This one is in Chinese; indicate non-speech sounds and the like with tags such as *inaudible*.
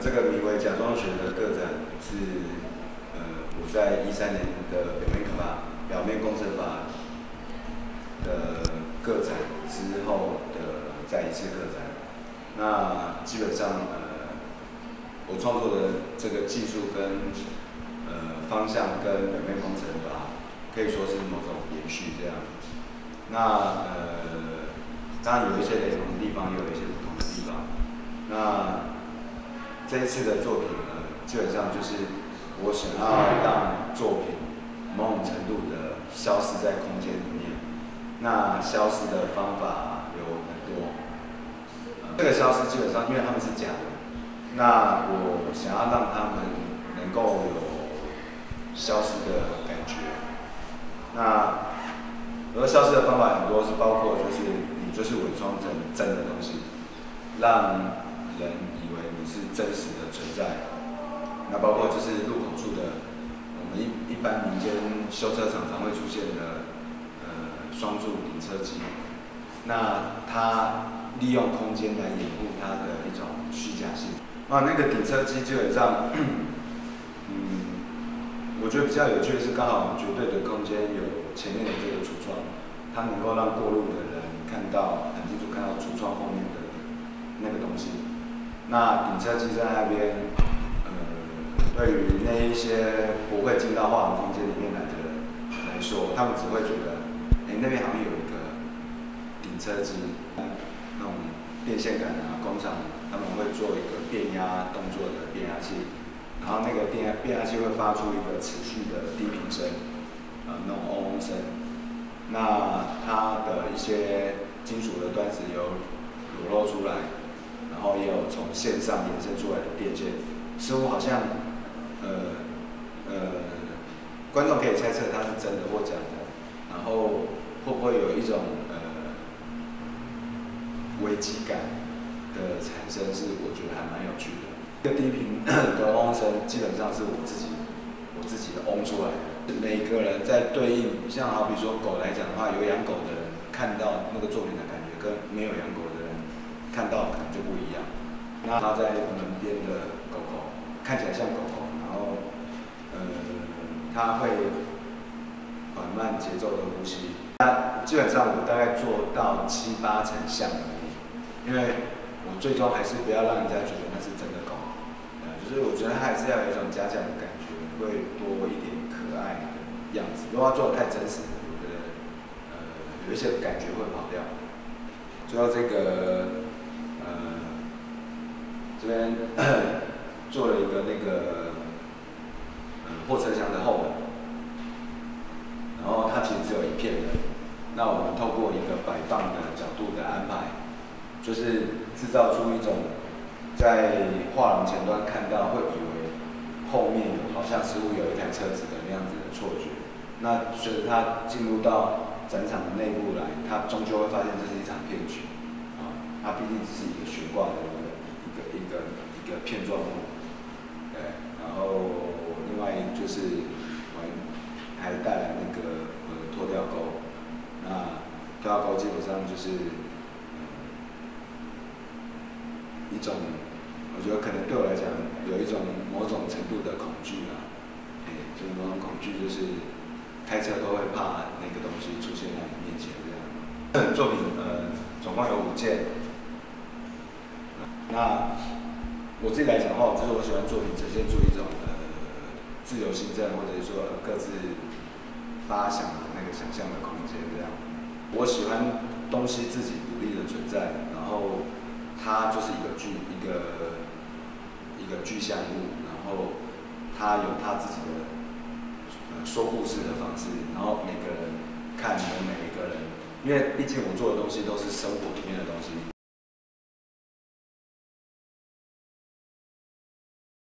这个名为假装学的个展是呃我在一三年的表面法表面工程法的个展之后的再一次个展。那基本上呃我创作的这个技术跟呃方向跟表面工程法可以说是某种延续这样。那呃，当然有一些雷同的地方，也有一些不同的地方。那这一次的作品呢，基本上就是我想要让作品某种程度的消失在空间里面。那消失的方法有很多。这个消失基本上，因为他们是假的，那我想要让他们能够有消失的感觉。那而消失的方法很多，是包括就是你就是伪装成真的东西，让人以为是真实的存在。那包括就是路口处的，我们一一般民间修车厂常会出现的呃双柱顶车机。那它利用空间来掩护它的一种虚假性。啊，那个顶车机基本上，嗯，我觉得比较有趣的是，刚好绝对的空间有前面的这个橱窗。它能够让过路的人看到，很清楚看到橱窗后面的那个东西。那顶车机在那边，呃，对于那一些不会进到画廊空间里面来的人来说，他们只会觉得，哎，那边好像有一个顶车机，那种电线杆啊，工厂他们会做一个变压动作的变压器，然后那个变压变压器会发出一个持续的低频声，呃，那种嗡嗡声。那它的一些金属的端子有裸露出来，后也有从线上延伸出来的电线，似乎好像，呃呃，观众可以猜测它是真的或假的，然后会不会有一种呃危机感的产生，是我觉得还蛮有趣的。这个低频的嗡声基本上是我自己我自己的嗡出来的。每个人在对应，像好比说狗来讲的话，有养狗的人看到那个作品的感觉，跟没有养狗的看到可能就不一样。那他在门边的狗狗看起来像狗狗，然后呃，他会缓慢节奏的呼吸。那基本上我大概做到七八成像而已，因为我最终还是不要让人家觉得那是真的狗，呃，就是我觉得它还是要有一种家教的感觉，会多一点。可爱的样子，如果做的太真实，我觉得呃有一些感觉会跑掉。最后这个这边 *coughs* 做了一个那个货车厢的后门，然后它其实只有一片的，那我们透过一个摆放的角度的安排，就是制造出一种在画廊前端看到会以为。后面好像似乎有一台车子的那样子的错觉，那随着他进入到展场的内部来，他终究会发现这是一场骗局，啊，它毕竟只是一个悬挂的个一个片状物，对，然后另外就是我还带来那个呃脱掉钩，那脱掉钩基本上就是一种。我觉得可能对我来讲有一种某种程度的恐惧啊，哎，就是某种恐惧，就是开车都会怕那个东西出现在你面前这样。作品呃总共有五件，那我自己来讲的话，就是我喜欢作品呈现出一种呃自由行政或者是说各自发想的那个想象的空间这样。我喜欢东西自己独立的存在，然后它就是一个具一个。一个具象物，然后他有他自己的说故事的方式，然后每个人看，每一个人，因为毕竟我做的东西都是生活里面的东西。